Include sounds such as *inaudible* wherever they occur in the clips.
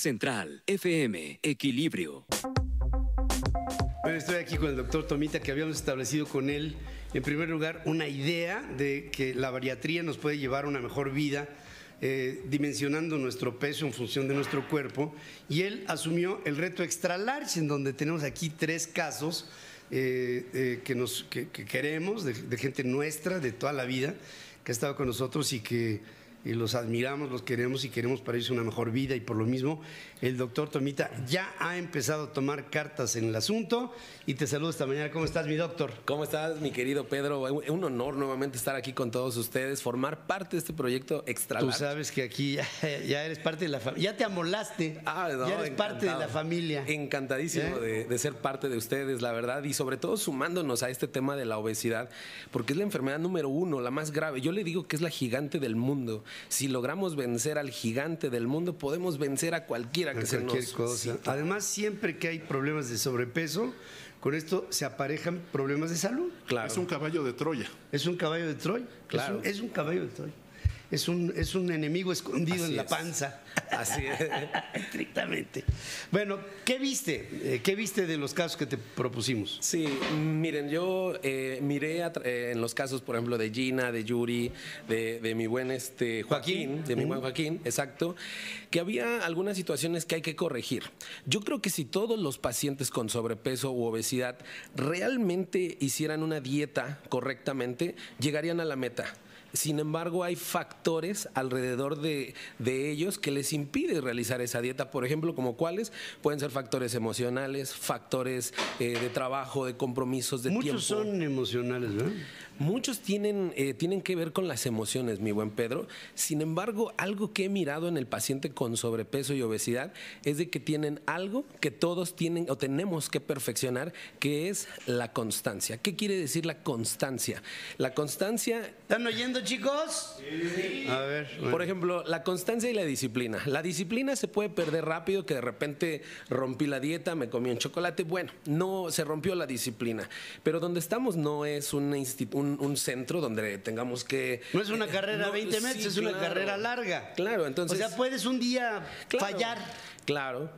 Central FM, Equilibrio. Bueno, estoy aquí con el doctor Tomita, que habíamos establecido con él, en primer lugar, una idea de que la bariatría nos puede llevar a una mejor vida, eh, dimensionando nuestro peso en función de nuestro cuerpo. Y él asumió el reto extra large, en donde tenemos aquí tres casos eh, eh, que, queremos, de, de gente nuestra, de toda la vida, que ha estado con nosotros y que y los admiramos, los queremos y queremos para ellos una mejor vida y por lo mismo el doctor Tomita ya ha empezado a tomar cartas en el asunto y te saludo esta mañana. ¿Cómo estás, mi doctor? ¿Cómo estás, mi querido Pedro? Un honor nuevamente estar aquí con todos ustedes, formar parte de este proyecto extra. Tú sabes que aquí ya, ya eres parte de la familia, ya te amolaste, ah, no, ya eres parte de la familia. Encantadísimo ¿Eh? de, de ser parte de ustedes, la verdad, y sobre todo sumándonos a este tema de la obesidad, porque es la enfermedad número uno, la más grave. Yo le digo que es la gigante del mundo. Si logramos vencer al gigante del mundo, podemos vencer a cualquiera que se nos cosa. Además, siempre que hay problemas de sobrepeso, con esto se aparejan problemas de salud. Claro. Es un caballo de Troya. Es un caballo de Troya. Claro. Es, un, es un caballo de Troya. Es un, es un enemigo escondido Así en la es. panza. Así es. *laughs* Estrictamente. Bueno, ¿qué viste? Eh, ¿Qué viste de los casos que te propusimos? Sí, miren, yo eh, miré a eh, en los casos, por ejemplo, de Gina, de Yuri, de, de mi buen este, Joaquín, Joaquín. de mi buen Joaquín, exacto, que había algunas situaciones que hay que corregir. Yo creo que si todos los pacientes con sobrepeso u obesidad realmente hicieran una dieta correctamente, llegarían a la meta. Sin embargo, hay factores alrededor de, de ellos que les impide realizar esa dieta. Por ejemplo, como cuáles pueden ser factores emocionales, factores eh, de trabajo, de compromisos, de Muchos tiempo. son emocionales, ¿verdad? Muchos tienen, eh, tienen que ver con las emociones, mi buen Pedro. Sin embargo, algo que he mirado en el paciente con sobrepeso y obesidad es de que tienen algo que todos tienen o tenemos que perfeccionar, que es la constancia. ¿Qué quiere decir la constancia? La constancia ¿Están oyendo, chicos? Sí. A ver. bueno. por ejemplo, la constancia y la disciplina. La disciplina se puede perder rápido, que de repente rompí la dieta, me comí un chocolate. Bueno, no se rompió la disciplina. Pero donde estamos no es un, un, un centro donde tengamos que. No es una carrera No, 20 metros, sí, es una claro. carrera larga. Claro, entonces. o sea, puedes un día Claro, fallar. Claro.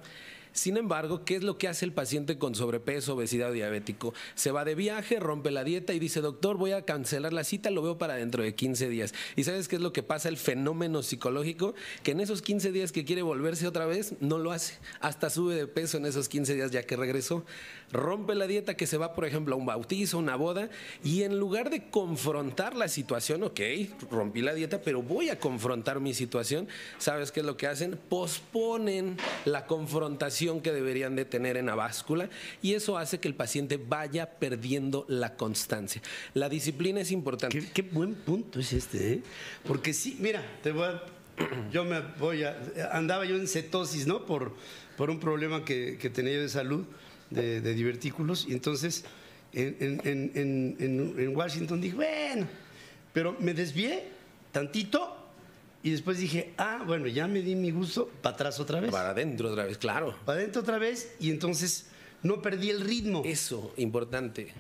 Sin embargo, ¿qué es lo que hace el paciente con sobrepeso, obesidad o diabético? Se va de viaje, rompe la dieta y dice, doctor, voy a cancelar la cita, lo veo para dentro de 15 días. ¿Y sabes qué es lo que pasa? El fenómeno psicológico, que en esos 15 días que quiere volverse otra vez, no lo hace. Hasta sube de peso en esos 15 días ya que regresó. Rompe la dieta que se va, por ejemplo, a un bautizo, una boda, y en lugar de confrontar la situación, ok, rompí la dieta, pero voy a confrontar mi situación, ¿sabes qué es lo que hacen? Posponen la confrontación que deberían de tener en la báscula y eso hace que el paciente vaya perdiendo la constancia. La disciplina es importante. Qué, buen punto es este, ¿eh? Porque sí, mira, te voy a- *clears throat* yo me voy a, andaba yo en cetosis, ¿no? Por, por un problema que, que tenía yo de salud, de, de divertículos, y entonces en, en- en- en- en- en Washington dije, bueno, pero me desvié tantito y después dije, ah, bueno, ya me di mi gusto, para atrás otra vez, Para adentro otra vez, claro. para adentro otra vez, y entonces no perdí el ritmo. Eso, importante.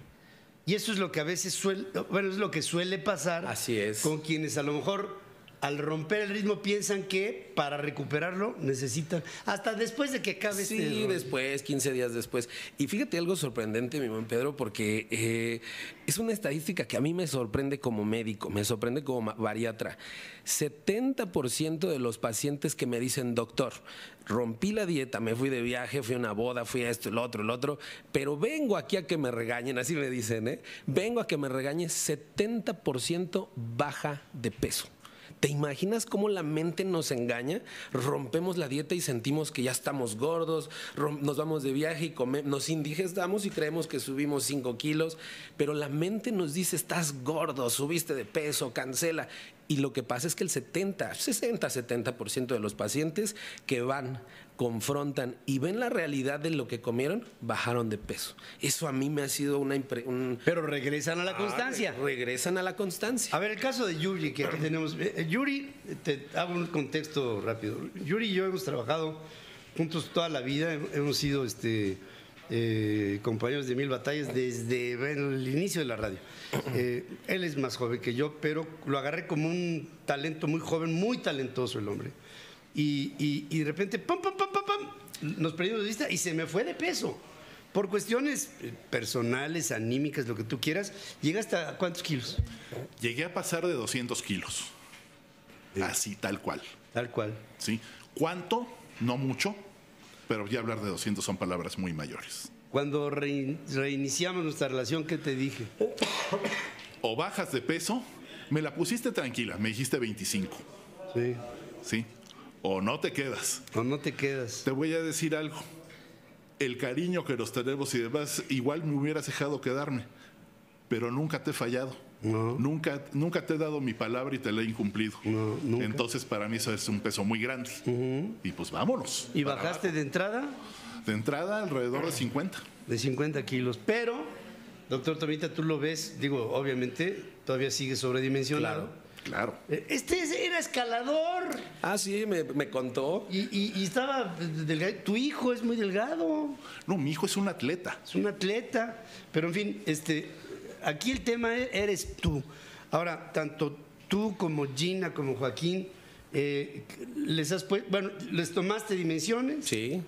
Y eso es lo que a veces suele, bueno, es lo que suele pasar Así es. con quienes a lo mejor al romper el ritmo piensan que para recuperarlo necesitan hasta después de que acabe Sí, este después, 15 días después. Y fíjate algo sorprendente, mi buen Pedro, porque eh, es una estadística que a mí me sorprende como médico, me sorprende como bariatra. 70% de los pacientes que me dicen, doctor, rompí la dieta, me fui de viaje, fui a una boda, fui a esto, el otro, el otro, pero vengo aquí a que me regañen, así me dicen, ¿eh? Vengo a que me regañen, 70% baja de peso. ¿Te imaginas cómo la mente nos engaña? Rompemos la dieta y sentimos que ya estamos gordos, nos vamos de viaje y nos indigestamos y creemos que subimos 5 kilos, pero la mente nos dice, estás gordo, subiste de peso, cancela. Y lo que pasa es que el 70, 60, 70% de los pacientes que van, confrontan y ven la realidad de lo que comieron, bajaron de peso. Eso a mí me ha sido una... impre- un- Pero regresan a la constancia. Ah, regresan a la constancia. A ver, el caso de Yuri, que aquí tenemos. eh, eh, Yuri, te hago un contexto rápido. Yuri y yo hemos trabajado juntos toda la vida, hem- hemos sido este, eh, compañeros de mil batallas desde bueno, el inicio de la radio. Eh, él es más joven que yo, pero lo agarré como un talento muy joven, muy talentoso el hombre. Y, y- y de repente, pam, pam, pam, pam, pam, nos perdimos de vista y se me fue de peso. Por cuestiones eh, personales, anímicas, lo que tú quieras, ¿llegaste a cuántos kilos? Llegué a pasar de 200 kilos. Así, tal cual. Tal cual. ¿sí? ¿Cuánto? No mucho, pero ya hablar de 200 son palabras muy mayores. Cuando rein- reiniciamos nuestra relación, ¿qué te dije? O bajas de peso, me la pusiste tranquila, me dijiste 25, Sí. ¿sí? O no te quedas. O no te quedas. Te voy a decir algo. El cariño que nos tenemos y demás, igual me hubieras dejado quedarme, pero nunca te he fallado. No. Nunca, nunca te he dado mi palabra y te la he incumplido. No, nunca. Entonces para mí eso es un peso muy grande. Y pues vámonos. ¿Y bajaste de entrada? De entrada alrededor de 50. De 50 kilos. Pero, doctor Tomita, tú lo ves, digo, obviamente, todavía sigue sobredimensionado. Claro. Eh, Este es- era escalador Ah, sí, me, me contó. y, y- y estaba delgado. Tu hijo es muy delgado, No, mi hijo es un atleta. es un atleta. Pero en fin, este, aquí el tema e- eres tú. Ahora, tanto tú como Gina, como Joaquín, eh, les has bueno, les tomaste dimensiones. Sí.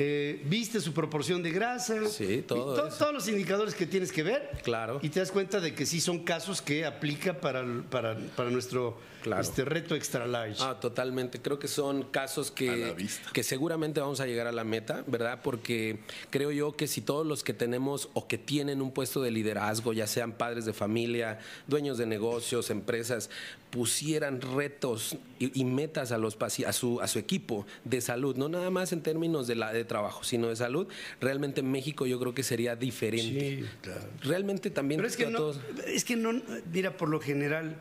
Eh, viste su proporción de grasa. Sí, todo To-. Todos los indicadores que tienes que ver. Claro. Y te das cuenta de que sí son casos que aplica para, para, para nuestro Claro. este reto extra large. Ah, totalmente. Creo que son casos que, que seguramente vamos a llegar a la meta, ¿verdad? Porque creo yo que si todos los que tenemos o que tienen un puesto de liderazgo, ya sean padres de familia, dueños de negocios, empresas, pusieran retos y, y metas a, los, a, su, a su equipo de salud, no nada más en términos de, la, de trabajo, sino de salud, realmente México yo creo que sería diferente. Sí, claro. Realmente también Pero es que no, todos- es que no, mira, por lo general,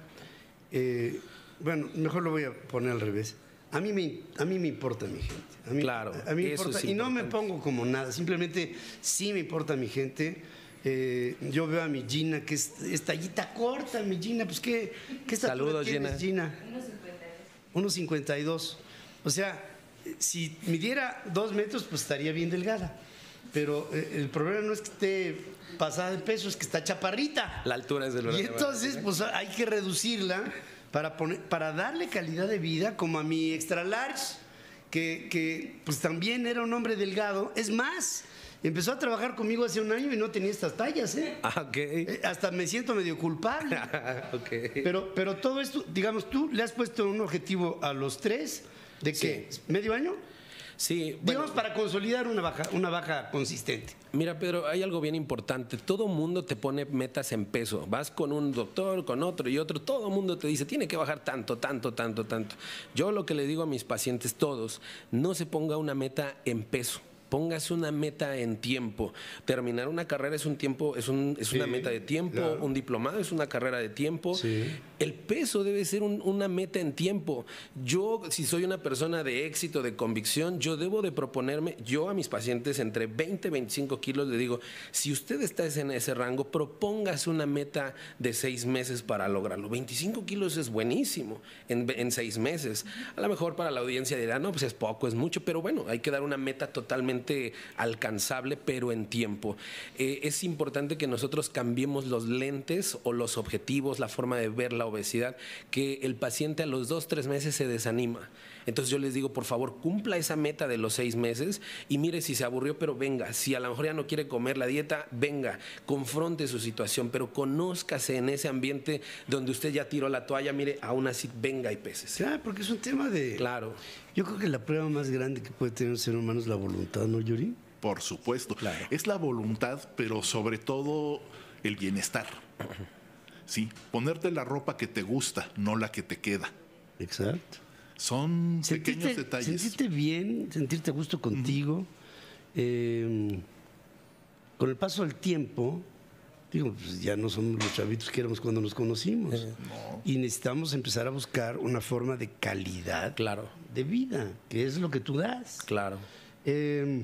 eh, bueno, mejor lo voy a poner al revés. A mí me, a mí me importa mi gente. A mí, Claro, a mí me eso importa. y no me pongo como nada, simplemente sí me importa mi gente. Eh, yo veo a mi Gina, que es, es tallita corta, mi Gina, pues qué, qué Saludos, tienes, Gina. 1.52. O sea, si midiera dos metros, pues estaría bien delgada. Pero eh, el problema no es que esté pasada de peso, es que está chaparrita. la altura es del Y entonces, pues hay que reducirla para, poner, para darle calidad de vida, como a mi extra large, que, que, pues también era un hombre delgado. Es más, empezó a trabajar conmigo hace un año y no tenía estas tallas, ¿eh? Ah, ok. Eh, Hasta me siento medio culpable. *laughs* ok. Pero, pero todo esto, digamos, tú le has puesto un objetivo a los tres, ¿de qué? ¿Medio año? Sí, bueno, Digamos, para consolidar una baja, una baja consistente. Mira, Pedro, hay algo bien importante. Todo mundo te pone metas en peso. Vas con un doctor, con otro y otro. Todo mundo te dice, tiene que bajar tanto, tanto, tanto, tanto. Yo lo que le digo a mis pacientes todos, no se ponga una meta en peso. Póngase una meta en tiempo. Terminar una carrera es un tiempo, es, un- es una meta de tiempo. claro. Un diplomado es una carrera de tiempo. Sí. El peso debe ser un- una meta en tiempo. Yo, si soy una persona de éxito, de convicción, yo debo de proponerme, yo a mis pacientes entre 20 y 25 kilos le digo, si usted está en ese rango, propóngase una meta de seis meses para lograrlo. 25 kilos es buenísimo en, en seis meses. A lo mejor para la audiencia dirá, no, pues es poco, es mucho, pero bueno, hay que dar una meta totalmente alcanzable, pero en tiempo. Eh, es importante que nosotros cambiemos los lentes o los objetivos, la forma de ver la obesidad, que el paciente a los dos, tres meses se desanima. Entonces yo les digo, por favor, cumpla esa meta de los seis meses y mire si se aburrió, pero venga, si a lo mejor ya no quiere comer la dieta, venga, confronte su situación, pero conózcase en ese ambiente donde usted ya tiró la toalla, mire, aún así venga y peces. Claro, porque es un tema de... Claro. Yo creo que la prueba más grande que puede tener un ser humano es la voluntad, ¿no, Yuri? Por supuesto. Claro. Es la voluntad, pero sobre todo el bienestar. Sí, ponerte la ropa que te gusta, no la que te queda. Exacto. Son pequeños detalles. sentirte bien, sentirte a gusto contigo. eh, con el paso del tiempo, digo, pues ya no somos los chavitos que éramos cuando nos conocimos. Y necesitamos empezar a buscar una forma de calidad Claro, de vida, que es lo que tú das. claro. Eh,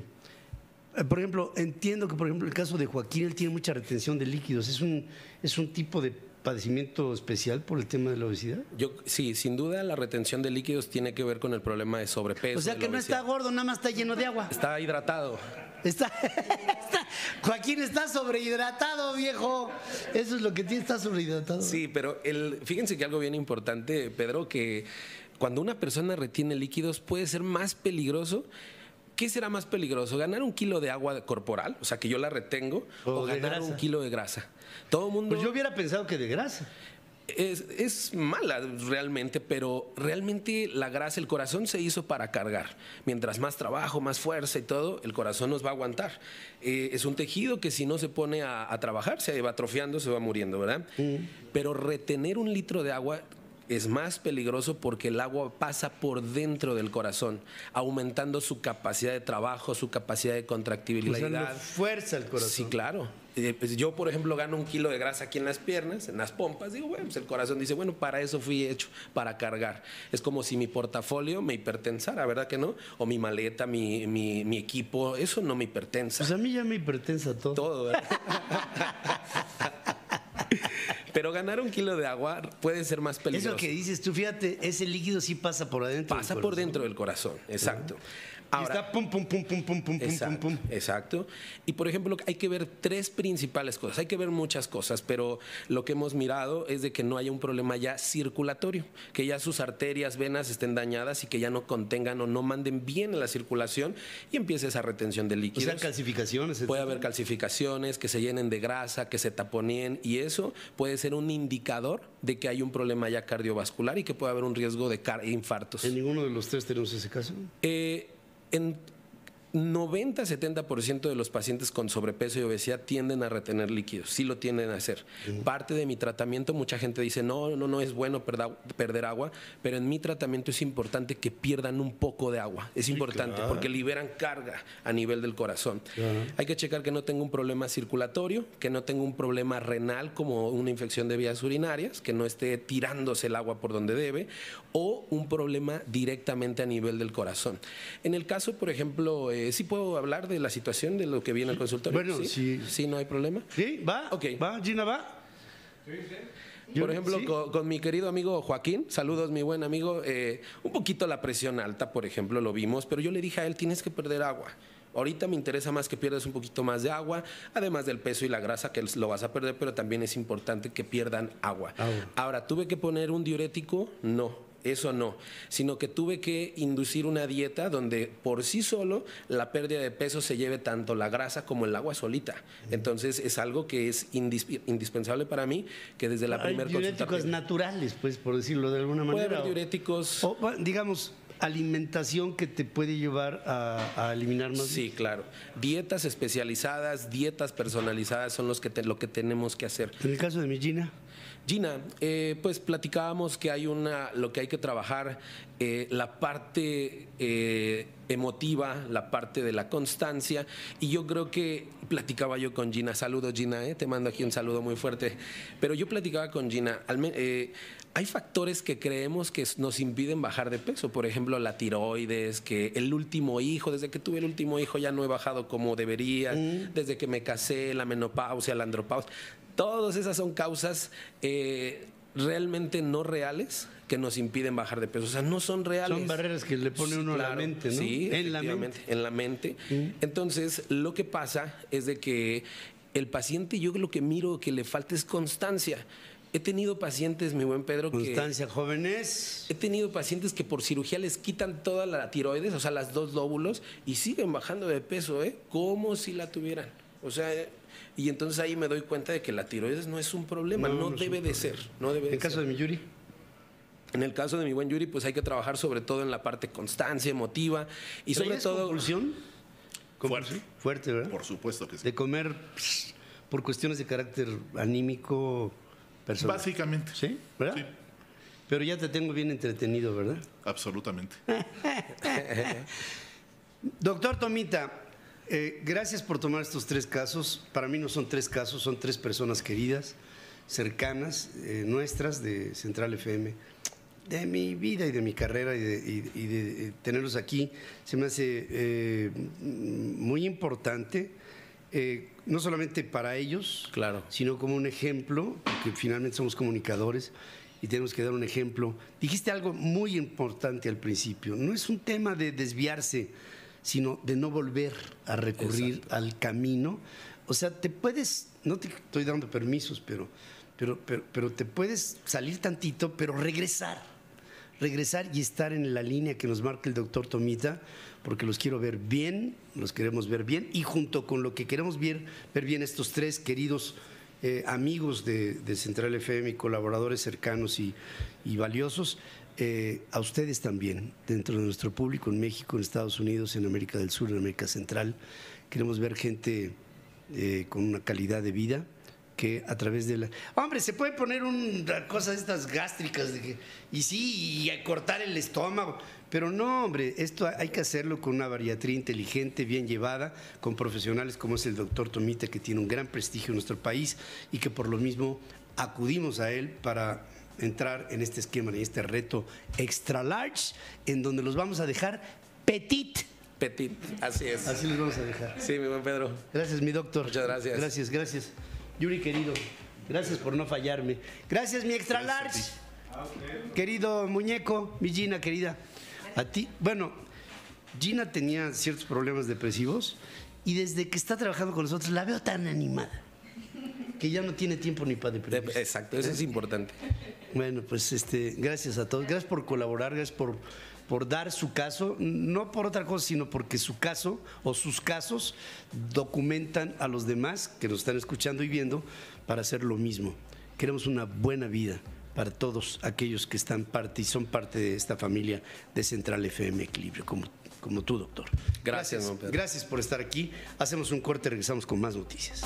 eh, por ejemplo, entiendo que, por ejemplo, el caso de Joaquín, él tiene mucha retención de líquidos. ¿Es un, es un tipo de padecimiento especial por el tema de la obesidad? Yo sí, sin duda la retención de líquidos tiene que ver con el problema de sobrepeso. O sea que no está gordo, nada más está lleno de agua. Está hidratado. Está, *laughs* está- Joaquín está sobrehidratado, viejo. Eso es lo que tiene, está sobrehidratado. Sí, pero el, fíjense que algo bien importante, Pedro, que cuando una persona retiene líquidos puede ser más peligroso ¿Qué será más peligroso? ¿Ganar un kilo de agua corporal? O sea, que yo la retengo. O ganar grasa. un kilo de grasa. Todo el mundo Pues yo hubiera pensado que de grasa. es, es mala realmente, pero realmente la grasa, el corazón se hizo para cargar. Mientras más trabajo, más fuerza y todo, el corazón nos va a aguantar. Eh, es un tejido que si no se pone a, a trabajar, se va atrofiando, se va muriendo, ¿verdad? Pero retener un litro de agua es más peligroso porque el agua pasa por dentro del corazón, aumentando su capacidad de trabajo, su capacidad de contractibilidad. no fuerza el corazón. Sí, claro. Eh, pues yo, por ejemplo, gano un kilo de grasa aquí en las piernas, en las pompas. Digo, bueno, pues el corazón dice, bueno, para eso fui hecho, para cargar. Es como si mi portafolio me hipertensara, ¿verdad que no? O mi maleta, mi, mi, mi equipo, eso no me hipertensa. Pues a mí ya me pertenece todo. Todo, ¿verdad? *laughs* *laughs* Pero ganar un kilo de agua puede ser más peligroso. Eso que dices tú, fíjate, ese líquido sí pasa por adentro. Pasa por dentro del corazón, exacto. Y está pum, pum, pum, pum, pum, pum, pum, Exacto, pum, pum. exacto. Y por ejemplo, hay que ver tres principales cosas. Hay que ver muchas cosas, pero lo que hemos mirado es de que no haya un problema ya circulatorio, que ya sus arterias, venas estén dañadas y que ya no contengan o no manden bien la circulación y empiece esa retención de O líquidos. sea, calcificaciones. Puede haber calcificaciones que se llenen de grasa, que se taponeen y eso puede ser un indicador de que hay un problema ya cardiovascular y que puede haber un riesgo de infartos. En ninguno de los tres tenemos ese caso. Eh, en 90-70% de los pacientes con sobrepeso y obesidad tienden a retener líquidos, sí lo tienden a hacer. Parte de mi tratamiento, mucha gente dice, no, no, no es bueno perder agua, pero en mi tratamiento es importante que pierdan un poco de agua. Es importante claro. porque liberan carga a nivel del corazón. Hay que checar que no tenga un problema circulatorio, que no tenga un problema renal como una infección de vías urinarias, que no esté tirándose el agua por donde debe, o un problema directamente a nivel del corazón. En el caso, por ejemplo, eh, ¿sí puedo hablar de la situación de lo que viene al consultorio? Bueno, sí. ¿Sí, no hay problema? ¿Sí? ¿Va? Ok. ¿Va? ¿Gina va? Por ejemplo, sí. con, con mi querido amigo Joaquín, saludos mi buen amigo, eh, un poquito la presión alta, por ejemplo, lo vimos, pero yo le dije a él, tienes que perder agua. Ahorita me interesa más que pierdas un poquito más de agua, además del peso y la grasa que lo vas a perder, pero también es importante que pierdan agua. Agua. Ahora, ¿tuve que poner un diurético? No. Eso no, sino que tuve que inducir una dieta donde por sí solo la pérdida de peso se lleve tanto la grasa como el agua solita. Entonces es algo que es indis- indispensable para mí, que desde la primera consulta... diuréticos naturales, pues, por decirlo de alguna Puede manera. haber o- diuréticos. O, digamos, alimentación que te puede llevar a, a eliminar más. Sí, claro. Dietas especializadas, dietas personalizadas son los que te- lo que tenemos que hacer. En el caso de mi Gina, Gina, eh, pues platicábamos que hay una, lo que hay que trabajar, eh, la parte eh, emotiva, la parte de la constancia, y yo creo que platicaba yo con Gina, saludos Gina, te mando aquí un saludo muy fuerte, pero yo platicaba con Gina, hay factores que creemos que nos impiden bajar de peso, por ejemplo la tiroides, que el último hijo, desde que tuve el último hijo ya no he bajado como debería, desde que me casé, la menopausia, la andropausia, todas esas son causas eh, realmente no reales que nos impiden bajar de peso, o sea, no son reales. son barreras que le pone uno a la mente, ¿no? Sí, en la mente. en la mente. Entonces, lo que pasa es de que el paciente, yo lo que miro que le falta es constancia. He tenido pacientes, mi buen Pedro, que Constancia, jóvenes. he tenido pacientes que por cirugía les quitan toda la tiroides, o sea, las dos lóbulos, y siguen bajando de peso, ¿eh? Como si la tuvieran. O sea, y entonces ahí me doy cuenta de que la tiroides no es un problema, no, No, no es debe de ser, no debe En de el caso ser. de mi Yuri. En el caso de mi buen Yuri, pues hay que trabajar sobre todo en la parte constancia, emotiva y sobre ¿Traías todo compulsión? Fuerte. Fuerte, ¿verdad? Por supuesto que sí. De comer pss, por cuestiones de carácter anímico, personal. Básicamente. ¿Sí? ¿Verdad? Sí, Pero ya te tengo bien entretenido, ¿verdad? absolutamente. *laughs* Doctor Tomita, eh, gracias por tomar estos tres casos. Para mí no son tres casos, son tres personas queridas, cercanas, eh, nuestras, de Central FM, de mi vida y de mi carrera y de, y- y de, eh, tenerlos aquí. Se me hace eh, muy importante, eh, no solamente para ellos, Claro. sino como un ejemplo, porque finalmente somos comunicadores y tenemos que dar un ejemplo. Dijiste algo muy importante al principio, no es un tema de desviarse, sino de no volver a recurrir al camino. O sea, te puedes, no te estoy dando permisos, pero, pero, pero, pero te puedes salir tantito, pero regresar. Regresar y estar en la línea que nos marca el doctor Tomita, porque los quiero ver bien, los queremos ver bien, y junto con lo que queremos ver, ver bien estos tres queridos eh, amigos de, de, Central FM y colaboradores cercanos y, y valiosos, eh, a ustedes también, dentro de nuestro público en México, en Estados Unidos, en América del Sur, en América Central. Queremos ver gente eh, con una calidad de vida que a través de la... Hombre, se puede poner una cosa de estas gástricas de que, y sí, y cortar el estómago, pero no, hombre, esto hay que hacerlo con una bariatría inteligente, bien llevada, con profesionales como es el doctor Tomita, que tiene un gran prestigio en nuestro país y que por lo mismo acudimos a él para entrar en este esquema, en este reto extra large, en donde los vamos a dejar petit. Petit, así es. Así los vamos a dejar. Sí, mi buen Pedro. Gracias, mi doctor. Muchas gracias. Gracias, gracias. Yuri, querido, gracias por no fallarme. Gracias, mi extra large. Querido muñeco, mi Gina, querida. A ti, bueno, Gina tenía ciertos problemas depresivos y desde que está trabajando con nosotros la veo tan animada que ya no tiene tiempo ni para deprimirse. Exacto, eso es importante. Bueno, pues este, gracias a todos, gracias por colaborar, gracias por, por dar su caso, no por otra cosa, sino porque su caso o sus casos documentan a los demás que nos están escuchando y viendo para hacer lo mismo. Queremos una buena vida para todos aquellos que están parte y son parte de esta familia de Central FM Equilibrio, como, como tú, doctor. Gracias, gracias, gracias por estar aquí. Hacemos un corte, regresamos con más noticias.